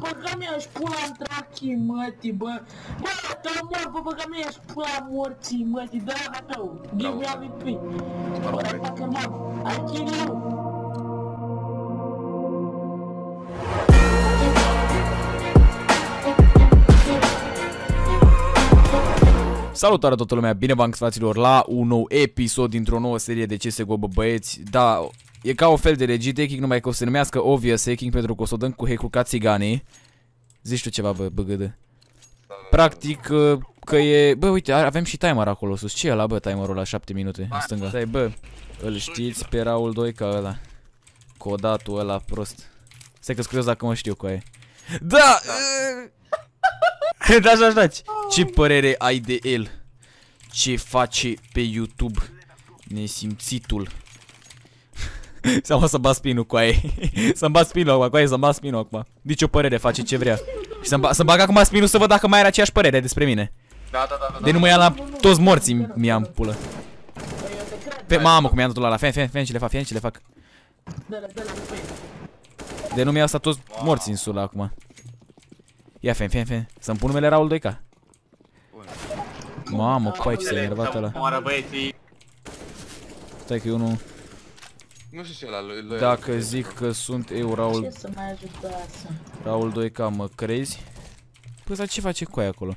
băga mi-aș pula în trachii, mătii, bă. Bă, te mor, bă, băga mi-aș pula morții, mătii, de la tău. Give me MVP. Bă, dacă mă, I kill you. Salutare toată lumea, bine v-am fraților la un nou episod dintr-o nouă serie de CSGO, bă băieți Da, e ca o fel de legit hacking, numai că o să se numească obvious hacking pentru că o să o dăm cu hack-ul ca țiganii Zici tu ceva, bă, băgădă Practic, uh, că e... Bă, uite, avem și timer acolo sus, ce e ăla, bă, timerul la 7 minute în stânga Stai, bă, îl știți pe Raul 2 ca ăla Codatul ăla prost Stai că scriu dacă mă știu cu aia Da! Da, așa, așa, ce părere ai de el? Ce face pe YouTube? Nesimțitul. Seama să bat spinul cu aia. Să-mi bat spinul acum, cu aia să-mi bat spinul acum. Nici o părere, face ce vrea. Și să-mi ba să bag acum spinul să văd dacă mai are aceeași părere despre mine. Da, da, da, da. De nu mă ia la toți morții mi-am pulă. Pe mamă cum i-am dat la fan, fan, fan, ce le fac, fan, ce le fac. Dă-le, dă-le, dă-le. De nu mi-a asta toți morții în sulă acum. Ia fan, fan, fan. Să-mi pun numele Raul 2K. Mamă, cu ce s-a enervat ăla. Moară băieții. Stai că eu nu... Nu știu ce ăla lui, lui Dacă zic că sunt eu Raul, Ce să mai ajutați? Raul 2K, mă crezi? Păi, dar ce face coaie acolo?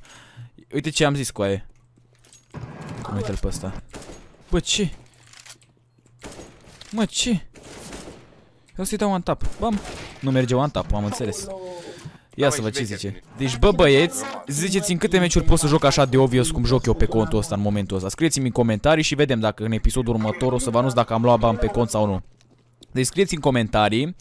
Uite ce am zis coaie. Uite-l pe ăsta. Bă, ce? Mă, ce? Eu să-i dau un tap. Bam. Nu merge un tap, am înțeles. Ia Da, să mă, văd și ce veche, zice. Deci, bă, băieți, ziceți în câte meciuri pot să joc așa de obvious cum joc eu pe contul ăsta în momentul ăsta. Scrieți-mi în comentarii și vedem dacă în episodul următor o să vă anunț dacă am luat bani pe cont sau nu. Deci scrieți în comentarii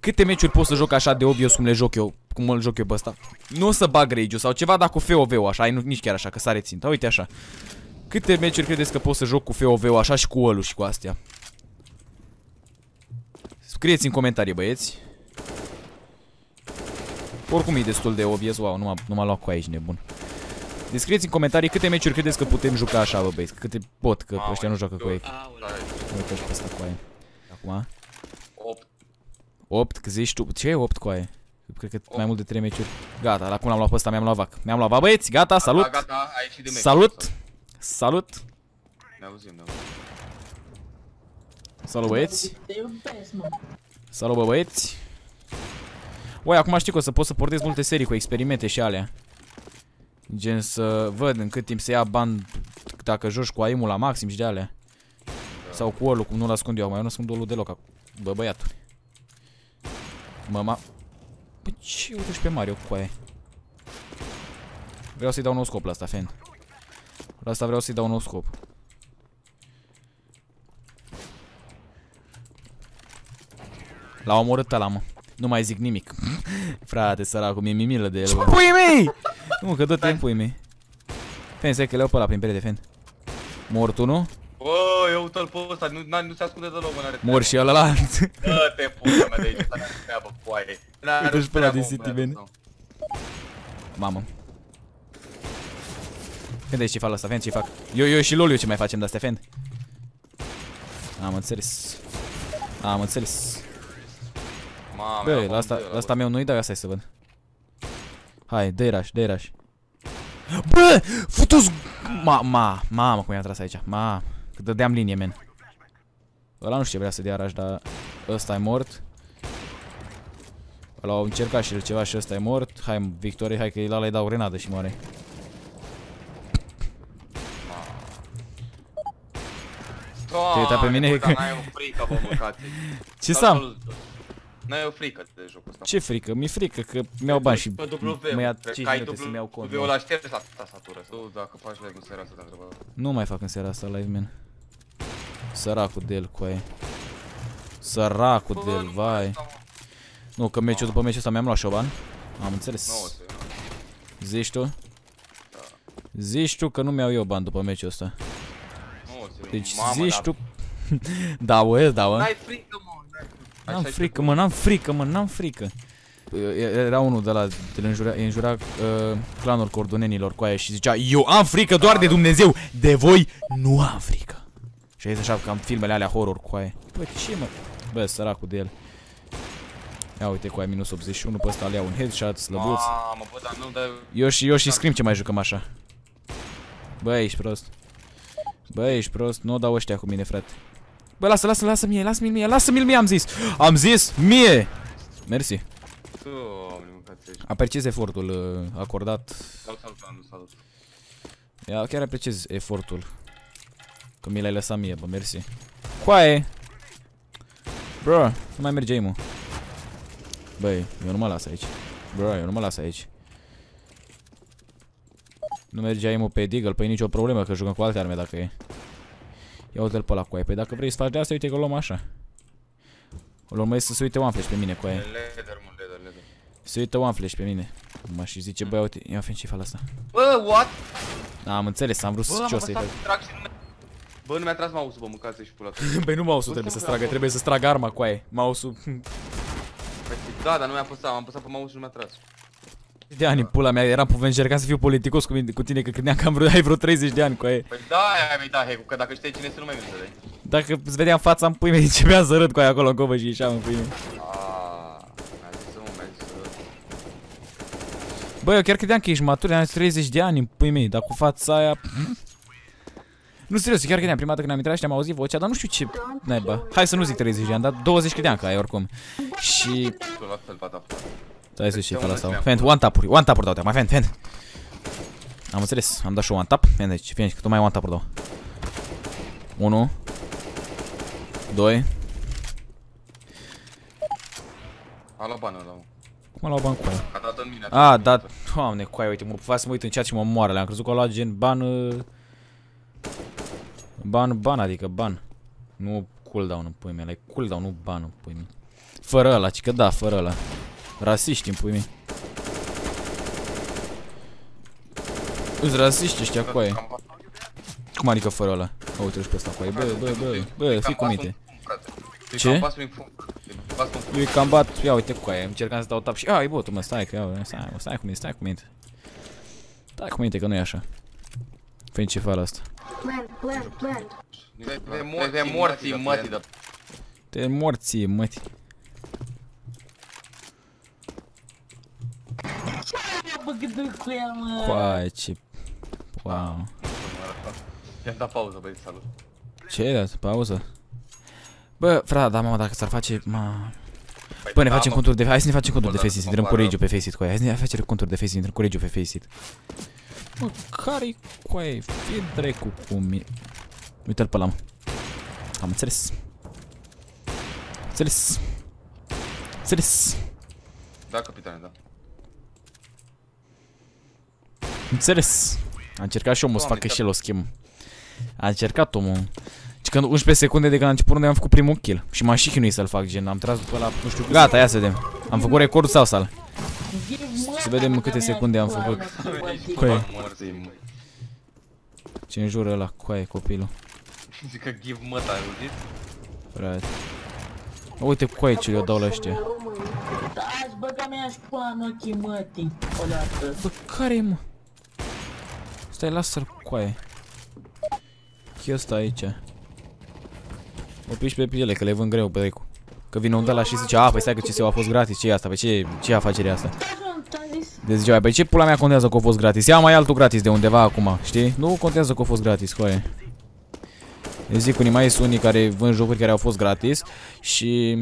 câte meciuri pot să joc așa de obvious cum le joc eu, cum îl joc eu pe ăsta. Nu o să bag rage sau ceva dacă cu FOV-ul așa, ai, nu, nici chiar așa, că sare ținta. Uite așa. Câte meciuri credeți că pot să joc cu FOV-ul așa și cu ălul și cu astea? Scrieți în comentarii, băieți. Oricum e destul de obvious, wow, nu m-a, nu m-a luat cu aici nebun. Descrieți în comentarii câte meciuri credeți că putem juca așa, bă băieți, câte pot, că Mamă, ăștia nu joacă cu ei. Stai, Uite și pe ăsta cu aia. Acum, opt. 8, că zici tu, ce e 8 cu aia? Cred că mai mult de 3 meciuri. Gata, acum l-am luat pe ăsta, mi-am luat vac. Mi-am luat vac, băieți, gata, salut! Da, gata, ai ieșit de meci. Salut! Salut! Ne auzim, ne auzim. Salut, băieți! Te iubesc, mă. Salut, bă, băieți! Uai, acum știu că o să pot să portez multe serii cu experimente și alea. Gen să văd în cât timp se ia ban dacă joci cu aimul la maxim și de alea. Sau cu olul, cum nu-l ascund eu acum. Eu nu ascund olul deloc acum. Bă, băiatul. Mama. Bă, ce uite și pe Mario cu aia. Vreau să-i dau un nou scop la asta, fan. La asta vreau să-i dau un nou scop. L-a omorât ăla, mă. Nu mai zic nimic. Frate, săracul, mi-e mimilă de el, bă. Pui mei! Nu, că dă-te în pui mei. Fen, stai că le-au pe ăla prin perete, Fen. Mort unul, Bă, eu uite-l pe ăsta, nu, n-a- nu se ascunde deloc, mă, n-are mor și ăla Dă-te puta mea de aici, ăsta n-are treabă, foaie. N-are Uite-și pe ăla treabă, din mă, City, băiatul bine. ăsta. Mamă. Fen, de ce fac la asta, Fen, ce fac? Eu, eu și Loliu ce mai facem de astea, Fen? Am înțeles. Am înțeles. Mamă, Bă, era la asta, bombe, la asta meu nu-i dau, asta să văd. Hai, dă-i rush, dă-i rush. Bă, futus... Ma, ma, mamă cum i-a tras aici. Ma, că dădeam linie, men. Ăla nu știu ce vrea să dea rush, dar ăsta e mort. Ăla au încercat și el ceva și ăsta e mort. Hai, victorie, hai că la ăla îi dau grenadă și moare. Doamne, Te uita pe mine bă, că- dar N-ai o frică, bă, măcate. Ce să am? N-ai o frică de jocul ăsta. Ce frică? Mi-e frică că mi-au bani și Pe W, mă ia cred 5 că ai minute să-mi iau cont. W-ul ăla ștergi la tastatură. Tu, dacă faci live în seara asta, te întrebă. Nu mai fac în seara asta live, man. Săracul de el, cu aia. Săracul de el, vai. Nu, că meciul după meciul ăsta mi-am luat șoban. Am Nu, înțeles. se- Zici tu? Zici tu că nu mi-au eu bani după meciul ăsta. nu, se- Deci mamă, zici dar- tu... da, bă, da, bă. N-ai frică, mă. N-ai- N-am Așa frică, mă, n-am frică, mă, n-am frică. E- Era unul de la, de înjura, înjura uh, clanul cordonenilor cu aia și zicea Eu am frică doar de Dumnezeu, de voi nu am frică. Și ai zis așa cam filmele alea horror cu aia. Bă, ce mă? Bă, săracul de el. Ia uite cu aia minus 81, pe ăsta le iau un headshot, slăbuț. Mamă, bă, dar nu, dar... Eu și, eu și Scrim ce mai jucăm așa. Bă, ești prost. Bă, ești prost, nu o dau ăștia cu mine, frate. Bă, lasă, lasă, lasă mie, lasă-mi mie, lasă-mi mie, am zis. Am zis, mie! Mersi. Doamne, mâncați aici. Apreciez efortul uh, acordat. Salut, salut, salut, salut. Ia, chiar apreciez efortul. Că mi l-ai lăsat mie, bă, mersi. Coaie! Bro, nu mai merge aim Băi, eu nu mă las aici. Bro, eu nu mă las aici. Nu merge aim pe Deagle, păi nicio problemă, că jucăm cu alte arme dacă e. Ia uite-l pe ăla coaie. Păi dacă vrei să faci de asta, uite că o luăm așa. O luăm mai să se uite one flash pe mine, coaie. Leder, mă, leder, leder. Se uită one flash pe mine. Mă și zice, băi, uite, ia fi ce la asta. Bă, what? Da, am înțeles, am vrut Bă, să am ce o să-i apăsat fac. trag și nu mi-a- Bă, nu mi-a tras mouse-ul, bă, mâncați și pula. Păi nu mouse-ul trebuie să tragă, trebuie să tragă arma coaie. Mouse-ul Păi, Da, dar nu mi-a apăsat, am apăsat pe mouse și nu mi-a tras. De ani în pula mea, eram pe încercam să fiu politicos cu, mine, cu tine, că credeam că am vreo, ai vreo 30 de ani cu aia. Păi da, aia mi-ai dat hack că dacă știi cine este, nu mai vine să dai. Dacă îți vedeam fața în pui mei, începeam să râd cu aia acolo în covă și ieșeam în pui mei. Aaaa, mi-a zis să mă, mi-a zis să... Bă, eu chiar credeam că ești matur, am 30 de ani în pui mei, dar cu fața aia... Nu, serios, eu chiar credeam, prima dată când am intrat și am auzit vocea, dar nu știu ce naiba. Hai să nu zic 30 de ani, dar 20 credeam că ai oricum. Și... Tu la fel, bata. Stai să știi Te fel unul asta. ți-am Fent, one tap-uri, one tap-uri dau-te, mai fent, fent. Am înțeles, am dat și un one tap. Fent, deci, fent, că tu mai one tap-uri dau. 1 2 A la bană, la mă. Cum a luat ban cu aia? A dat în mine. A, da, doamne, cu aia, uite, mă fac să mă uit în chat și mă moară. Le-am crezut că a luat gen ban... uh, Ban, ban, adică ban. Nu cooldown în pui mei, like cooldown, nu ban în pui mei. Fără ăla, ci că da, fără ăla. Rasiști în pui mei. Îți rasiști ăștia cu aia. Cum adică fără ăla? A, uite-l și pe ăsta cu aia. Bă, bă, bă, bă, fii cu minte. Ce? Ce? Pas prin fum, frate. Pas prin fum. Eu cam bat, ia uite cu aia, încercam să dau tap și... A, e botul, mă, stai că iau, stai, mă, stai cu minte, stai cu minte. Stai cu minte că nu e așa. Fii ce fac asta. Plant, plant, plant. De morții, mătii, de... Te morții, măti. Ce bă gânduri cu el, mă? Coaie, ce... Wow. I-am dat pauză, băi, salut. Ce ai dat? Pauză? Bă, frate, da, mama, dacă s-ar face... Ma... Păi Bă, ne da, facem mă. conturi de... Hai să ne facem conturi de Bă, da, Faceit, mă intrăm cu pară. Regio pe Faceit cu aia. Hai să ne facem conturi de Faceit, intrăm cu Regio pe Faceit. Mă, care-i cu aia? Fie dracu cu mine. Uite-l pe ăla, mă. Am înțeles. Înțeles. Înțeles. Da, capitane, da. Înțeles. A încercat și omul să Doamne, facă da. și el o schimb. A încercat omul. Și când 11 secunde de când a început unde am făcut primul kill. Și m-am și chinuit să-l fac, gen, am tras după la, nu știu, gata, ia să vedem. Am făcut recordul sau sal? Să vedem în câte secunde am făcut. Coaie. Morții, mă. Ce înjură ăla, coaie, copilul. Zic că give măta, ai auzit? Frate. Uite coaie ce le-o dau la ăștia. Da, aș băga mea și pula în ochii mătii. Odată. Bă, care e, mă? Stai, lasă-l coaie. Ce ăsta aici? O piși pe piele, că le vând greu pe drecu. Că vine un de la și zice, a, păi stai că CSU a fost gratis, ce e asta? Pe ce, ce afacere e asta? Da, nu, ți-am zis. Deci zicea, păi ce pula mea contează că a fost gratis? Ia mai altul gratis de undeva acum, știi? Nu contează că a fost gratis, coaie. Deci zic, unii mai sunt unii care vând jocuri care au fost gratis și...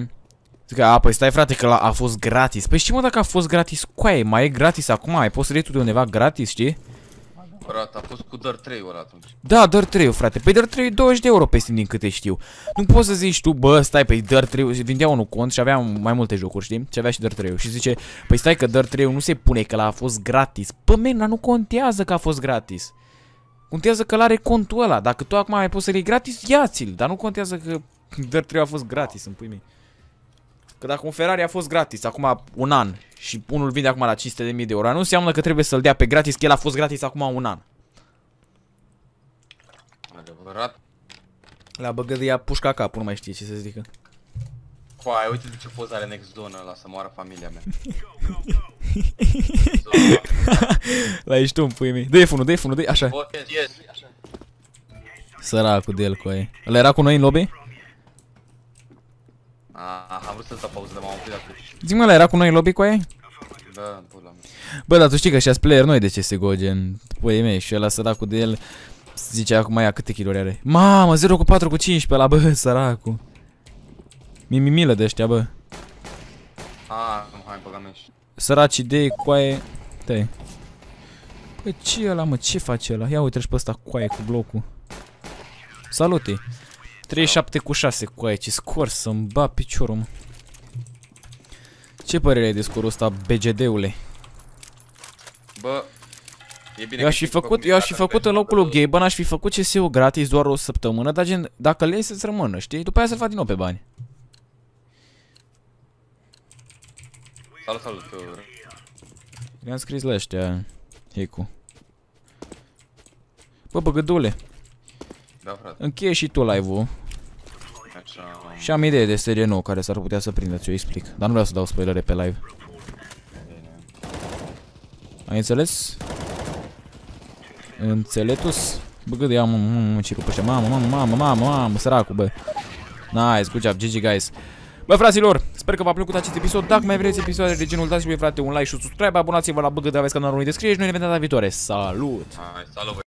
Zic, a, păi stai frate că la, a fost gratis. Păi știi mă dacă a fost gratis, coaie, mai e gratis acum, mai poți să le iei tu de undeva gratis, știi? Frate, a fost cu doar 3 ori atunci. Da, Dar 3 frate. Păi Dar 3 20 de euro pe Steam din câte știu. Nu poți să zici tu, bă, stai, păi Dar 3 vindea unul cont și avea mai multe jocuri, știi? Și avea și Dar 3 și zice, păi stai că Dar 3 nu se pune că l a fost gratis. Bă, men, dar nu contează că a fost gratis. Contează că l-are contul ăla. Dacă tu acum mai poți să-l iei gratis, ia-ți-l. Dar nu contează că Dar 3 a fost gratis, în pui mei. Că dacă un Ferrari a fost gratis acum un an și unul vinde acum la 500.000 de euro, nu înseamnă că trebuie să-l dea pe gratis, că el a fost gratis acum un an. Adevărat. La băgădia pușca capul, nu mai știe ce să zică. Coai, uite de ce poza are next zone ăla să moară familia mea. La ești tu în pui mei. Dă-i funul, dă-i funul, dă așa. Bă, yes, așa. Săracul de el cu aia. Ăla era cu noi în lobby? Ah, am vrut să dau pauză, dar m-am oprit acum. Zi-mă, ăla era cu noi în lobby cu aia? Da, pula mea. Bă, dar tu știi că și player noi de CSGO, gen, păi mei, și ăla săracul de el zice acum ia câte kill are. Mamă, 0 cu 4 cu 15 la bă, săracul. Mimimilă de ăștia, bă. Ah, nu, hai, băga mea și. Săraci de coaie. Te. Bă, ce e ăla, mă? Ce face ăla? Ia uite și pe ăsta coaie cu blocul. Salute. 37 cu 6 coaie, ce scor să-mi ba piciorul, mă. Ce părere ai de scorul ăsta, BGD-ule? Bă, e bine Eu aș că fi știi făcut, eu aș fi făcut în locul lui Gaben, aș fi făcut CSU gratis doar o săptămână, dar gen, dacă le iei să-ți rămână, știi? După aia să-l fac din nou pe bani. Salut, salut, eu... Le-am scris la ăștia, Hecu. Bă, băgădule, Da, frate, încheie și tu live-ul. așa... Și am idee de serie nouă care s-ar putea să prindă, ți-o explic. Dar nu vreau să dau spoilere pe live. Bine. Ai înțeles? Înțeletus? Bă, gât, ia, mă, mă, mă, ce rupe mamă, mamă, mamă, mamă, mamă, săracul, bă. Nice, good job, GG, guys. Bă, fraților, sper că v-a plăcut acest episod. Dacă mai vreți episoade de genul, dați-mi, frate, un like și un subscribe, abonați-vă la băgă de aveți canalul de descriere și noi ne vedem data viitoare. Salut! Hai, salut, băi.